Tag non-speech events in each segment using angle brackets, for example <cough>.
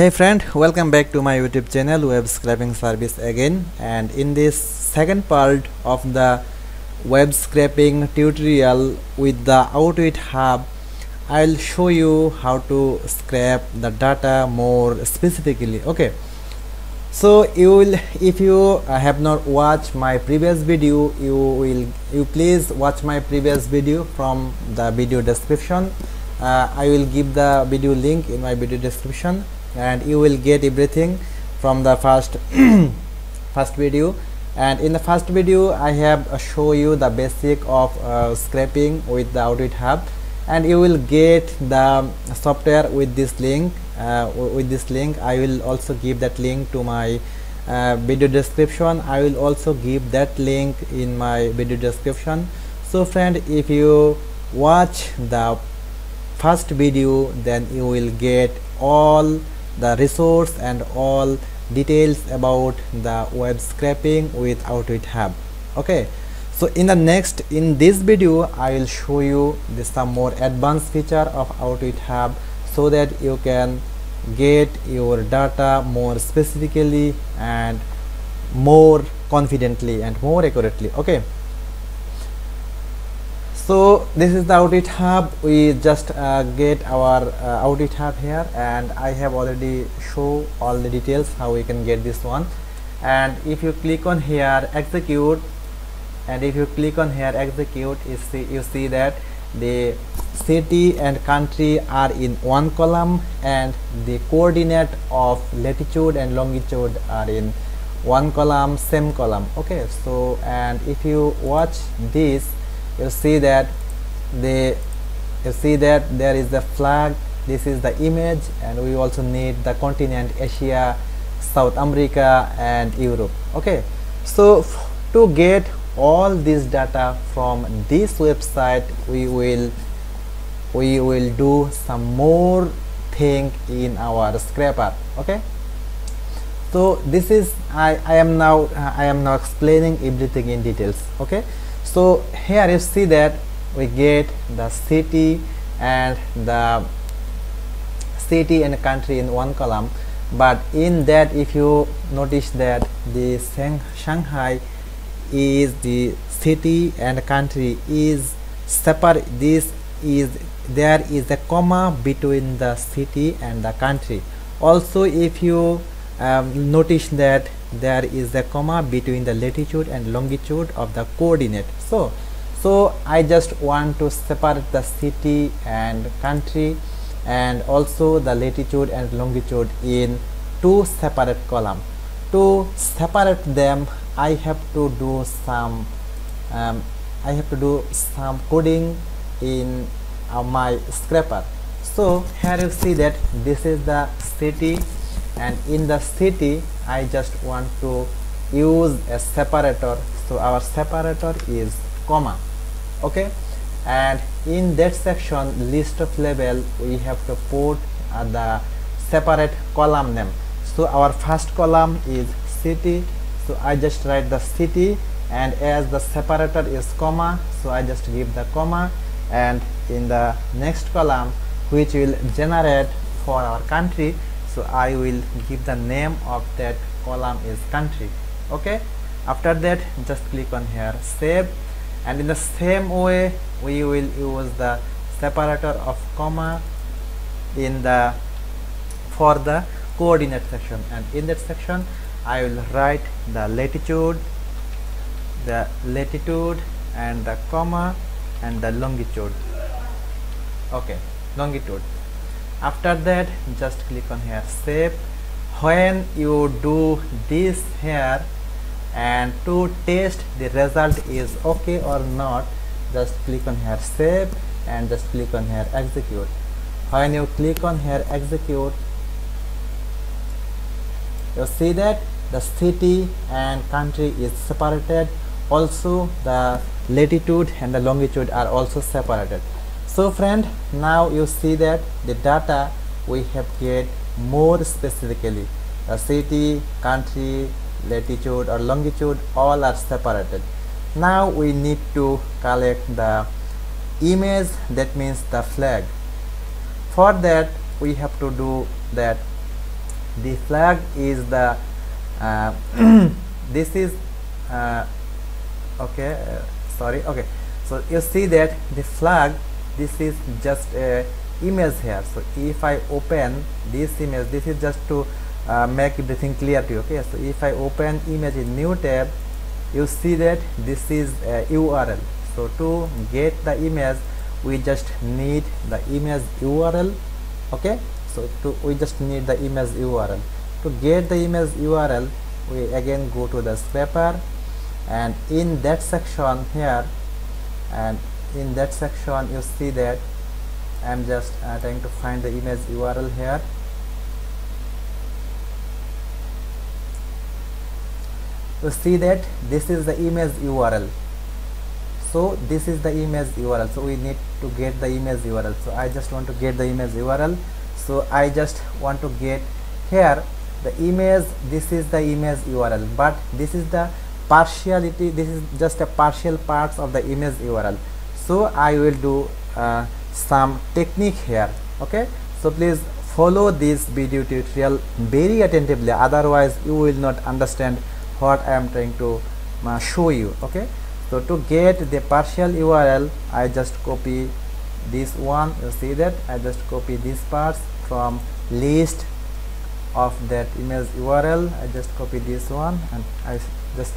hey friend welcome back to my youtube channel web scraping service again. And in this second part of the web scraping tutorial with the Outwit hub I'll show you how to scrape the data more specifically okay? So you will if you have not watched my previous video you will you please watch my previous video from the video description. Uh, I will give the video link in my video description and you will get everything from the first <clears throat> first video. And in the first video I have uh, show you the basic of uh, scraping with the Outwit Hub. And you will get the software with this link uh, with this link. I will also give that link to my uh, video description. I will also give that link in my video description. So friend if you watch the first video then you will get all the resource and all details about the web scraping with Outwit Hub. Okay so in the next in this video I will show you this some more advanced feature of Outwit Hub so that you can get your data more specifically and more confidently and more accurately. Okay so this is the Outwit hub we just uh, get our uh, Outwit hub here and I have already show all the details how we can get this one. And if you click on here execute and if you click on here execute you see you see that the city and country are in one column and the coordinate of latitude and longitude are in one column same column. Okay so and if you watch this you see that they you see that there is the flag this is the image and we also need the continent Asia South America and Europe. Okay so to get all this data from this website we will we will do some more thing in our scraper okay? So this is I, I am now I am now explaining everything in details. Okay so here you see that we get the city and the city and country in one column. But in that if you notice that the Shanghai is the city and country is separate this is there is a comma between the city and the country. Also if you um, notice that there is a comma between the latitude and longitude of the coordinate. So so I just want to separate the city and country and also the latitude and longitude in two separate column. To separate them I have to do some um, I have to do some coding in uh, my scraper. So here you see that this is the city and in the city I just want to use a separator. So our separator is comma okay? And in that section list of label we have to put uh, the separate column name. So our first column is city. So I just write the city. And as the separator is comma so I just give the comma. And in the next column which will generate for our country so I will give the name of that column is country. Okay? After that just click on here save. And in the same way we will use the separator of comma in the for the coordinate section. And in that section I will write the latitude the latitude and the comma and the longitude. Okay? Longitude after that just click on here save. When you do this here and to test the result is okay or not just click on here save and just click on here execute. When you click on here execute you see that the city and country is separated. Also the latitude and the longitude are also separated so friend now you see that the data we have get more specifically. The city country latitude or longitude all are separated. Now we need to collect the image that means the flag. For that we have to do that the flag is the uh, <clears throat> this is uh, okay uh, sorry okay. So you see that the flag this is just a image here. So if i open this image this is just to uh, make everything clear to you okay? So if i open image in new tab you see that this is a url so to get the image we just need the image url okay? So to we just need the image url to get the image url we again go to the scraper and in that section here and in that section you see that I'm just uh, trying to find the image URL here. You see that this is the image URL so this is the image URL so we need to get the image URL so I just want to get the image URL so I just want to get here the image this is the image URL but this is the partiality this is just a partial parts of the image URL so I will do uh, some technique here okay? So please follow this video tutorial very attentively. Otherwise you will not understand what I am trying to uh, show you okay? So to get the partial URL I just copy this one. You see that? I just copy these parts from list of that image URL I just copy this one and I just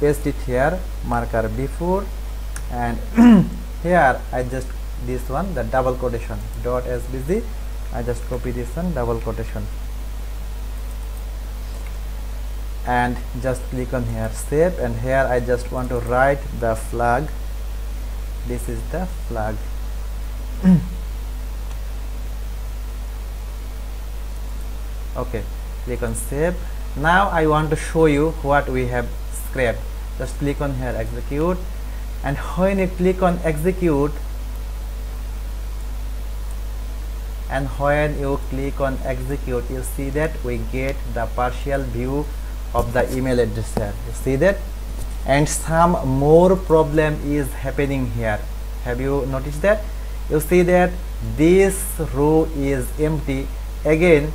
paste it here marker before and <clears throat> here I just this one the double quotation. Dot svg I just copy this one double quotation. And just click on here save. And here I just want to write the flag. This is the flag. <coughs> Okay click on save. Now I want to show you what we have scraped. Just click on here execute and when you click on execute and when you click on execute you see that we get the partial view of the email address. Here you see that? And some more problem is happening here. Have you noticed that? You see that this row is empty again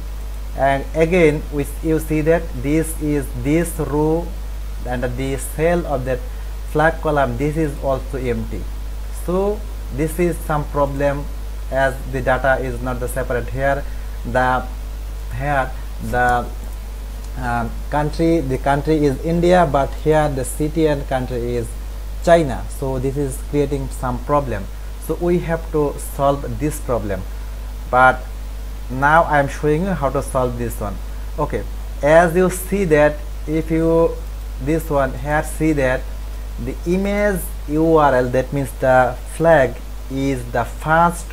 and again we you see that this is this row and the cell of that flag column this is also empty. So this is some problem as the data is not the separate here. The here the uh, country the country is India but here the city and country is China. So this is creating some problem. So we have to solve this problem. But now I am showing you how to solve this one. Okay. As you see that if you this one here see that the image URL that means the flag is the first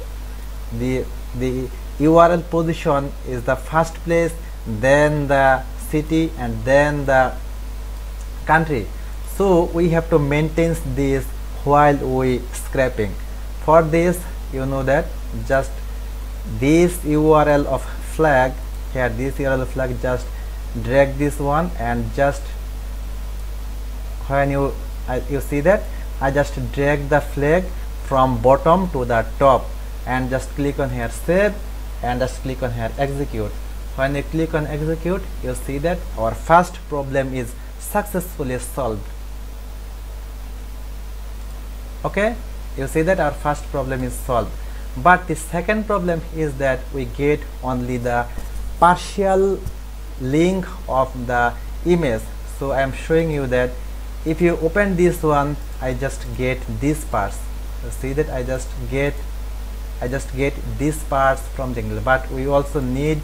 the the URL position is the first place then the city and then the country. So we have to maintain this while we scraping. For this you know that just this URL of flag here this URL of flag just drag this one and just when you uh, you see that? I just drag the flag from bottom to the top and just click on here save and just click on here execute. When you click on execute you see that our first problem is successfully solved. Okay? You see that our first problem is solved. But the second problem is that we get only the partial link of the image. So i am showing you that if you open this one i just get these parts. See that i just get i just get these parts from jingle but we also need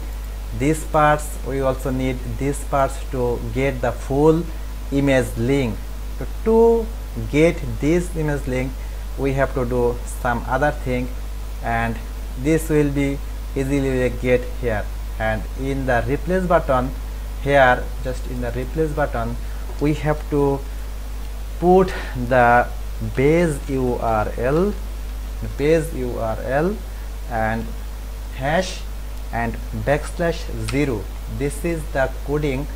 these parts we also need these parts to get the full image link. To, to get this image link we have to do some other thing and this will be easily get here. And in the replace button here just in the replace button we have to put the base URL base URL and hash and backslash 0 this is the coding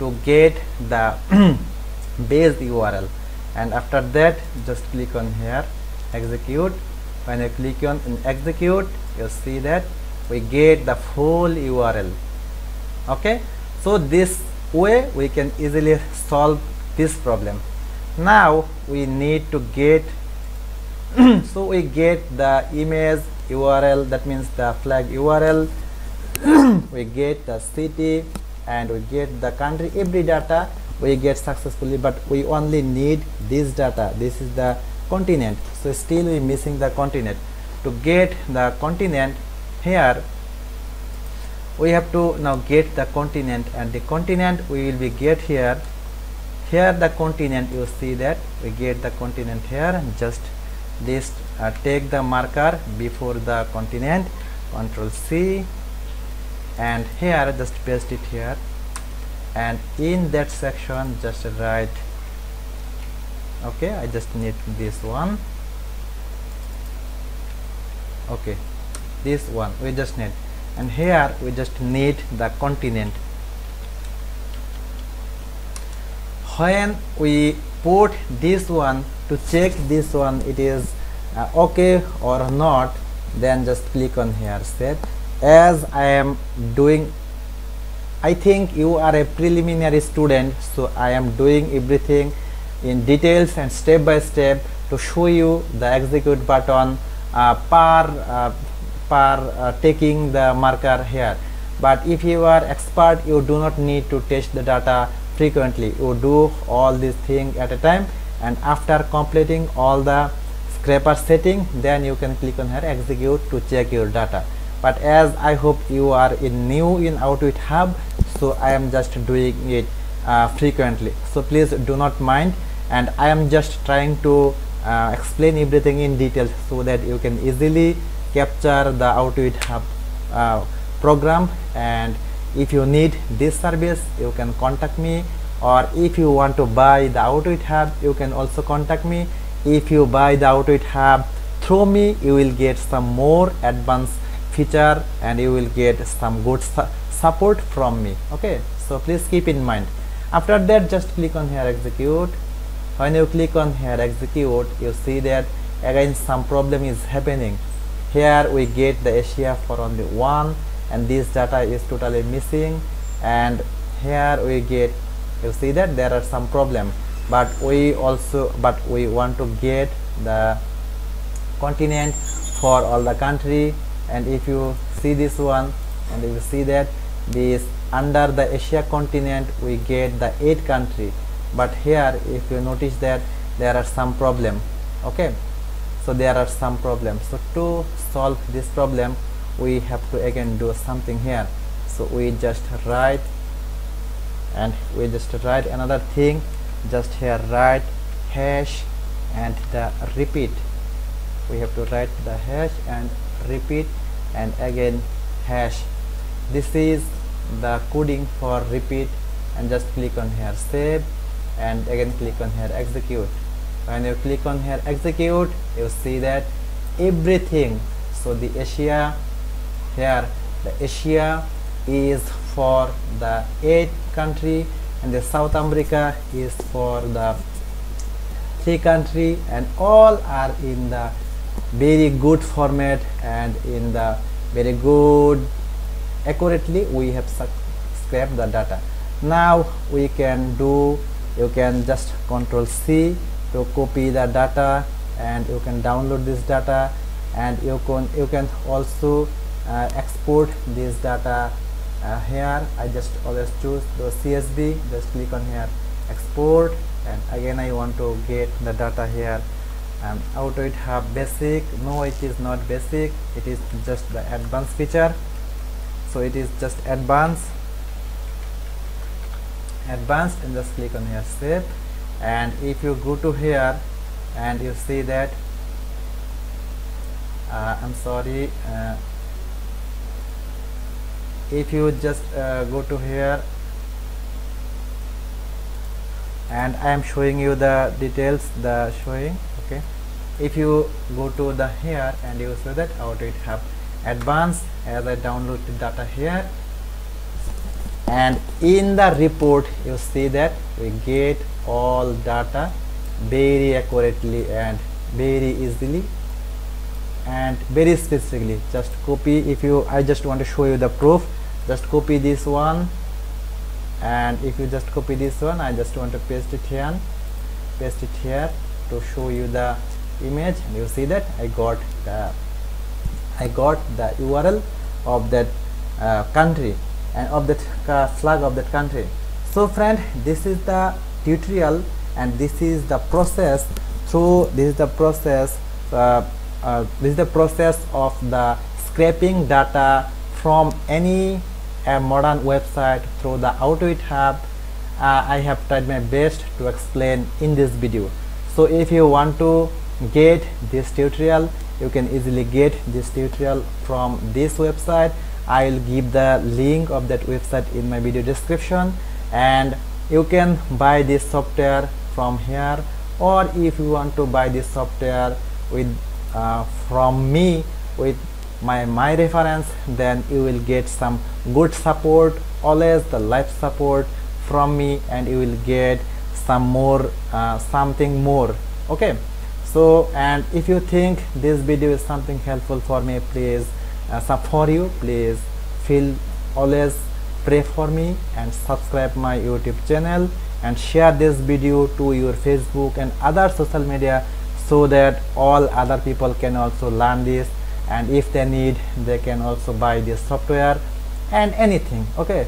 to get the <clears throat> base URL and after that just click on here execute. When you click on execute you see that we get the full URL okay? So this way we can easily solve this problem now we need to get <clears throat> so we get the image url that means the flag url <clears throat> we get the city and we get the country. Every data we get successfully but we only need this data. This is the continent. So still we missing the continent. To get the continent here we have to now get the continent. And the continent we will be get here here the continent you see that we get the continent here and just this uh, take the marker before the continent control C and here just paste it here and in that section just write okay I just need this one okay this one we just need and here we just need the continent when we put this one to check this one it is uh, okay or not then just click on here set. As I am doing I think you are a preliminary student so I am doing everything in details and step by step to show you the execute button uh, per uh, per uh, taking the marker here. But if you are expert you do not need to test the data frequently. You do all these things at a time and after completing all the scraper setting then you can click on here execute to check your data. But as I hope you are in new in Outwit Hub so I am just doing it uh, frequently. So please do not mind and I am just trying to uh, explain everything in detail so that you can easily capture the Outwit Hub uh, program and if you need this service you can contact me. Or if you want to buy the Outwit Hub you can also contact me. If you buy the Outwit Hub through me you will get some more advanced feature and you will get some good su support from me. Okay? So please keep in mind. After that just click on here execute. When you click on here execute you see that again some problem is happening. Here we get the Asia for only one and this data is totally missing. And here we get you see that there are some problem but we also but we want to get the continent for all the country. And if you see this one and you see that this under the Asia continent we get the eight country. But here if you notice that there are some problem. Okay? So there are some problems so to solve this problem we have to again do something here. So we just write and we just write another thing. Just here write hash and the repeat. We have to write the hash and repeat and again hash. This is the coding for repeat and just click on here save and again click on here execute. When you click on here execute you see that everything so the Asia here. The Asia is for the 8 country and the South America is for the 3 country and all are in the very good format and in the very good accurately we have scraped the data. Now we can do you can just control C to copy the data and you can download this data and you can you can also export this data uh, here. I just always choose the CSV just click on here export. And again I want to get the data here. And Outwit Hub basic. No it is not basic. It is just the advanced feature. So it is just advanced. Advanced and just click on here save. And if you go to here and you see that uh, I'm sorry uh, if you just uh, go to here. And I am showing you the details the showing okay? If you go to the here and you see that Outwit Hub advanced as I download the data here. And in the report you see that we get all data very accurately and very easily. And very specifically just copy. If you I just want to show you the proof just copy this one. And if you just copy this one I just want to paste it here. Paste it here to show you the image. And you see that I got the I got the URL of that uh, country and of that uh, flag of that country. So friend this is the tutorial and this is the process through this is the process uh, uh, this is the process of the scraping data from any a modern website through the Outwit hub uh, I have tried my best to explain in this video. So if you want to get this tutorial you can easily get this tutorial from this website. I will give the link of that website in my video description. And you can buy this software from here. Or if you want to buy this software with uh, from me with my my reference then you will get some good support always the life support from me and you will get some more uh, something more. Okay? So and if you think this video is something helpful for me please uh, you. Please feel always pray for me and subscribe my youtube channel and share this video to your facebook and other social media so that all other people can also learn this and if they need they can also buy this software and anything okay?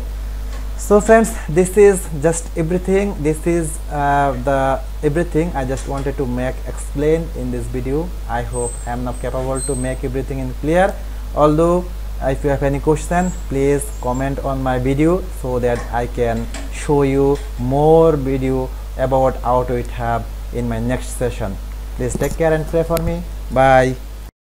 So friends this is just everything. This is uh, the everything i just wanted to make explain in this video. I hope i am not capable to make everything in clear. Although if you have any question please comment on my video so that i can show you more video about how to it have in my next session. Please take care and pray for me. Bye